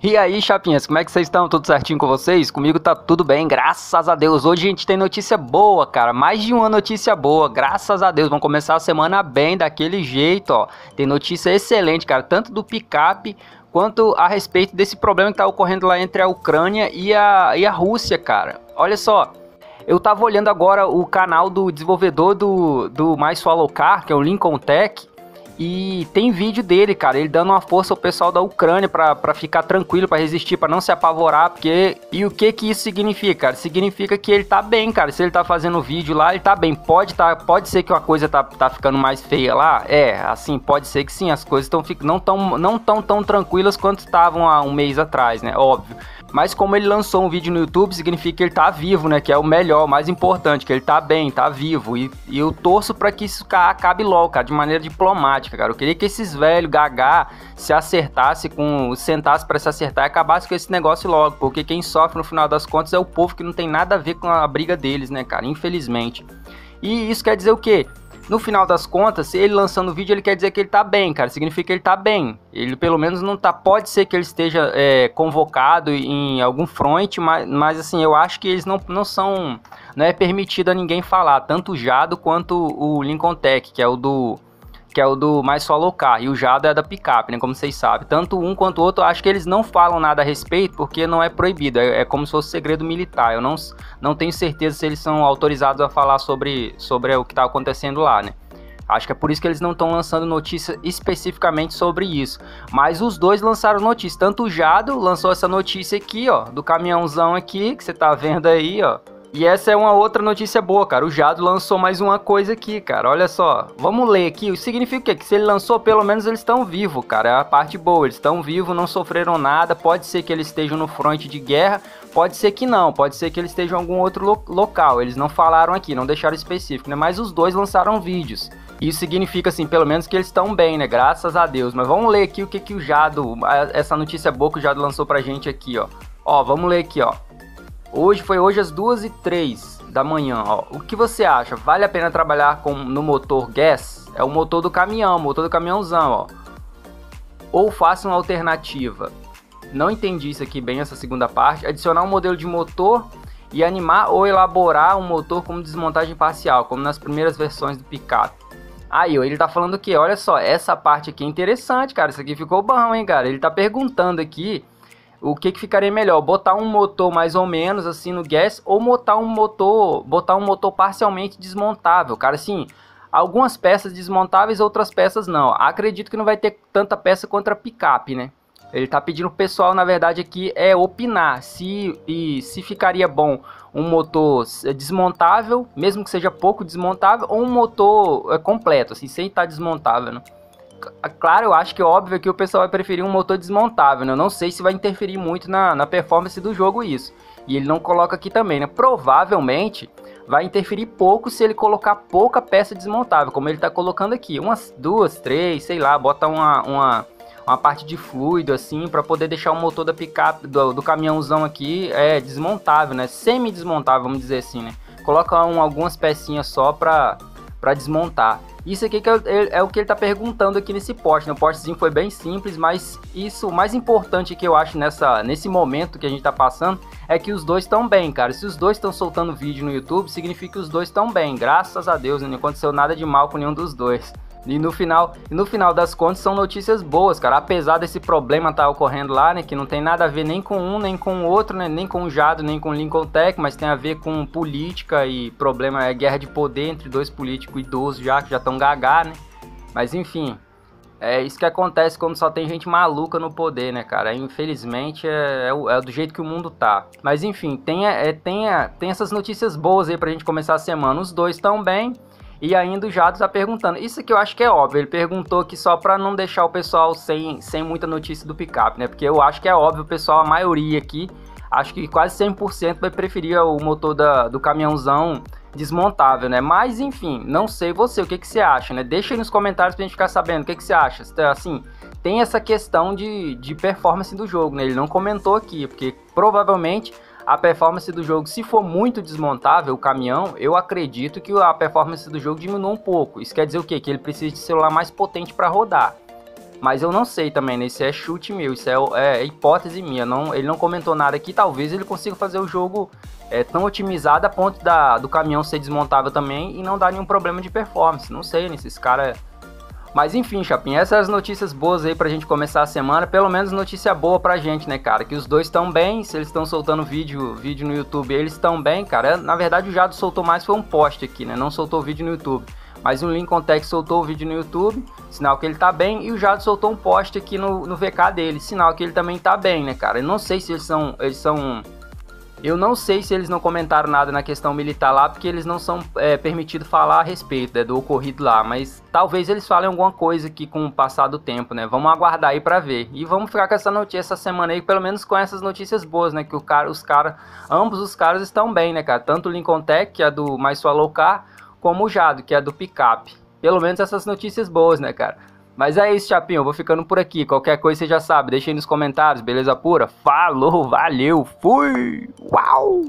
E aí, chapinhas, como é que vocês estão? Tudo certinho com vocês? Comigo tá tudo bem, graças a Deus. Hoje a gente tem notícia boa, cara. Mais de uma notícia boa, graças a Deus. Vamos começar a semana bem, daquele jeito, ó. Tem notícia excelente, cara, tanto do picape quanto a respeito desse problema que tá ocorrendo lá entre a Ucrânia e a, e a Rússia, cara. Olha só, eu tava olhando agora o canal do desenvolvedor do, do Mais Follow Car, que é o Lincoln Tech. E tem vídeo dele, cara, ele dando uma força ao pessoal da Ucrânia para ficar tranquilo, para resistir, para não se apavorar, porque e o que que isso significa, cara? Significa que ele tá bem, cara. Se ele tá fazendo vídeo lá, ele tá bem. Pode tá, pode ser que uma coisa tá, tá ficando mais feia lá. É, assim, pode ser que sim, as coisas estão não tão não tão tão tranquilas quanto estavam há um mês atrás, né? Óbvio. Mas como ele lançou um vídeo no YouTube, significa que ele tá vivo, né? Que é o melhor, o mais importante, que ele tá bem, tá vivo. E, e eu torço para que isso acabe logo, cara, de maneira diplomática, cara. Eu queria que esses velhos gagá se acertasse com. sentasse para se acertar e acabasse com esse negócio logo. Porque quem sofre no final das contas é o povo que não tem nada a ver com a briga deles, né, cara? Infelizmente. E isso quer dizer o quê? No final das contas, ele lançando o vídeo, ele quer dizer que ele tá bem, cara. Significa que ele tá bem. Ele pelo menos não tá. Pode ser que ele esteja é, convocado em algum front, mas, mas assim, eu acho que eles não, não são. Não é permitido a ninguém falar, tanto o Jado quanto o Lincoln Tech, que é o do que é o do mais solo car, e o Jado é da picape, né, como vocês sabem. Tanto um quanto o outro, acho que eles não falam nada a respeito, porque não é proibido, é, é, como se fosse segredo militar. Eu não, não tenho certeza se eles são autorizados a falar sobre, sobre o que está acontecendo lá, né. Acho que é por isso que eles não estão lançando notícia especificamente sobre isso. Mas os dois lançaram notícia. Tanto o Jado lançou essa notícia aqui, ó, do caminhãozão aqui, que você tá vendo aí, ó e essa é uma outra notícia boa, cara. O Jado lançou mais uma coisa aqui, cara. Olha só. Vamos ler aqui. Significa o quê? Que se ele lançou, pelo menos eles estão vivos, cara. É a parte boa. Eles estão vivos, não sofreram nada. Pode ser que eles estejam no fronte de guerra. Pode ser que não. Pode ser que eles estejam em algum outro lo local. Eles não falaram aqui, não deixaram específico, né? Mas os dois lançaram vídeos. Isso significa, assim, pelo menos que eles estão bem, né? Graças a Deus. Mas vamos ler aqui o que, que o Jado. Essa notícia boa que o Jado lançou pra gente aqui, ó. Ó, vamos ler aqui, ó. Hoje foi hoje às 2 e 3 da manhã. Ó. O que você acha? Vale a pena trabalhar com, no motor gas? É o motor do caminhão, motor do caminhãozão, ó. Ou faça uma alternativa. Não entendi isso aqui bem, essa segunda parte. Adicionar um modelo de motor e animar ou elaborar um motor como desmontagem parcial, como nas primeiras versões do picape. Aí, ó, ele tá falando que? Olha só, essa parte aqui é interessante, cara. Isso aqui ficou bom, hein, cara? Ele tá perguntando aqui o que, que ficaria melhor? Botar um motor mais ou menos assim no gas ou botar um motor, botar um motor parcialmente desmontável, cara, assim, algumas peças desmontáveis, outras peças não. Acredito que não vai ter tanta peça contra picape, né? Ele tá pedindo o pessoal, na verdade, aqui é opinar se e se ficaria bom um motor desmontável, mesmo que seja pouco desmontável, ou um motor é, completo, assim, sem estar tá desmontável, né? Claro, eu acho que é óbvio que o pessoal vai preferir um motor desmontável, né? Eu não sei se vai interferir muito na, na performance do jogo isso. E ele não coloca aqui também, né? Provavelmente vai interferir pouco se ele colocar pouca peça desmontável, como ele está colocando aqui. Umas duas, três, sei lá, bota uma, uma, uma parte de fluido assim para poder deixar o motor da picape, do, do caminhãozão aqui é desmontável, né? Semi-desmontável, vamos dizer assim, né? Coloca um, algumas pecinhas só para desmontar. Isso aqui que é, é, é, o que ele está perguntando aqui nesse post. Né? O postzinho foi bem simples, mas isso o mais importante que eu acho nessa, nesse momento que a gente está passando é que os dois estão bem, cara. Se os dois estão soltando vídeo no YouTube, significa que os dois estão bem. Graças a Deus, né? não aconteceu nada de mal com nenhum dos dois. E no final, no final das contas são notícias boas, cara. Apesar desse problema estar tá ocorrendo lá, né, que não tem nada a ver nem com um, nem com o outro, né, nem com o Jado, nem com o Lincoln Tech, mas tem a ver com política e problema é guerra de poder entre dois políticos idosos já que já estão gagá, né? Mas enfim, é isso que acontece quando só tem gente maluca no poder, né, cara? Infelizmente é, é, é do jeito que o mundo tá. Mas enfim, tem, é, tem, tem essas notícias boas aí pra gente começar a semana. Os dois estão bem. E ainda o Jado está perguntando. Isso que eu acho que é óbvio. Ele perguntou aqui só para não deixar o pessoal sem, sem muita notícia do picape, né? Porque eu acho que é óbvio, o pessoal, a maioria aqui, acho que quase 100% vai preferir o motor da, do caminhãozão desmontável, né? Mas enfim, não sei você, o que, que você acha, né? Deixa aí nos comentários pra gente ficar sabendo o que, que você acha. Assim, tem essa questão de, de performance do jogo, né? Ele não comentou aqui, porque provavelmente a performance do jogo, se for muito desmontável o caminhão, eu acredito que a performance do jogo diminua um pouco. Isso quer dizer o quê? Que ele precisa de celular mais potente para rodar. Mas eu não sei também, né? Isso é chute meu, isso é, é hipótese minha. Não, ele não comentou nada aqui, talvez ele consiga fazer o jogo é, tão otimizado a ponto da, do caminhão ser desmontável também e não dar nenhum problema de performance. Não sei, né? Esses caras. Mas enfim, Chapin, essas as notícias boas aí pra gente começar a semana. Pelo menos notícia boa pra gente, né, cara? Que os dois estão bem. Se eles estão soltando vídeo, vídeo no YouTube, eles estão bem, cara. Na verdade, o Jado soltou mais foi um post aqui, né? Não soltou vídeo no YouTube. Mas o Lincoln Tech soltou o vídeo no YouTube, sinal que ele tá bem. E o Jado soltou um post aqui no, no VK dele, sinal que ele também tá bem, né, cara? Eu não sei se eles são. Eles são. Eu não sei se eles não comentaram nada na questão militar lá, porque eles não são é, permitidos falar a respeito né, do ocorrido lá. Mas talvez eles falem alguma coisa aqui com o passar do tempo, né? Vamos aguardar aí pra ver. E vamos ficar com essa notícia essa semana aí, pelo menos com essas notícias boas, né? Que cara, os caras, ambos os caras estão bem, né, cara? Tanto o Lincoln Tech, que é do Mais Sua Car, como o Jado, que é do picape. Pelo menos essas notícias boas, né, cara? Mas é isso, Chapinho. Eu vou ficando por aqui. Qualquer coisa você já sabe. Deixa aí nos comentários, beleza pura? Falou, valeu, fui! Uau!